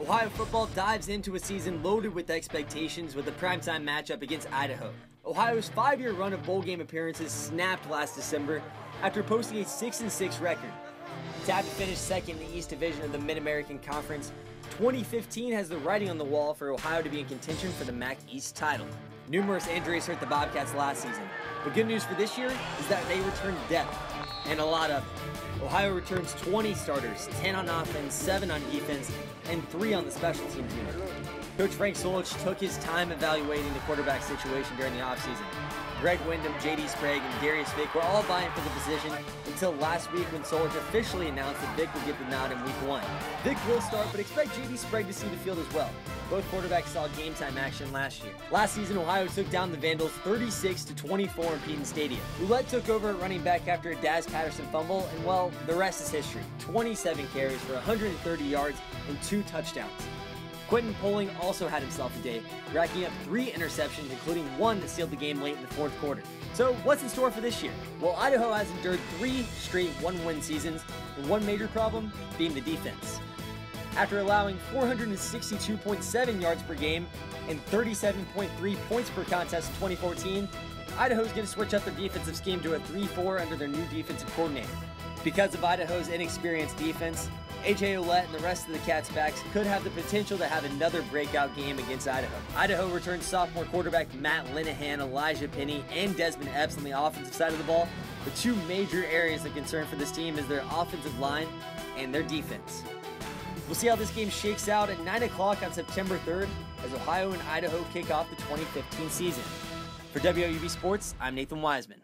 Ohio football dives into a season loaded with expectations with a primetime matchup against Idaho. Ohio's five-year run of bowl game appearances snapped last December after posting a 6-6 record. Tapped to finish second in the East Division of the Mid-American Conference, 2015 has the writing on the wall for Ohio to be in contention for the MAC East title. Numerous injuries hurt the Bobcats last season, but good news for this year is that they return depth, and a lot of Ohio returns 20 starters, 10 on offense, 7 on defense, and 3 on the special teams unit. Coach Frank Solich took his time evaluating the quarterback situation during the offseason. Greg Windham, JD Sprague, and Derius Vick were all vying for the position until last week when Solich officially announced that Vick would get the nod in week one. Vick will start, but expect JD Sprague to see the field as well. Both quarterbacks saw game time action last year. Last season, Ohio took down the Vandals 36 to 24 in Peden Stadium. Ouellette took over at running back after a Daz Patterson fumble, and well, the rest is history. 27 carries for 130 yards and two touchdowns. Quentin Poling also had himself a day, racking up three interceptions, including one that sealed the game late in the fourth quarter. So, what's in store for this year? Well, Idaho has endured three straight one win seasons, and one major problem being the defense. After allowing 462.7 yards per game and 37.3 points per contest in 2014, Idaho's going to switch up their defensive scheme to a 3 4 under their new defensive coordinator. Because of Idaho's inexperienced defense, AJ Ouellette and the rest of the Cats backs could have the potential to have another breakout game against Idaho. Idaho returns sophomore quarterback Matt Linehan, Elijhaa Penny, and Dezmon Epps on the offensive side of the ball. The two major areas of concern for this team is their offensive line and their defense. We'll see how this game shakes out at 9 o'clock on September 3rd as Ohio and Idaho kick off the 2015 season. For WOUB Sports, I'm Nathan Wiseman.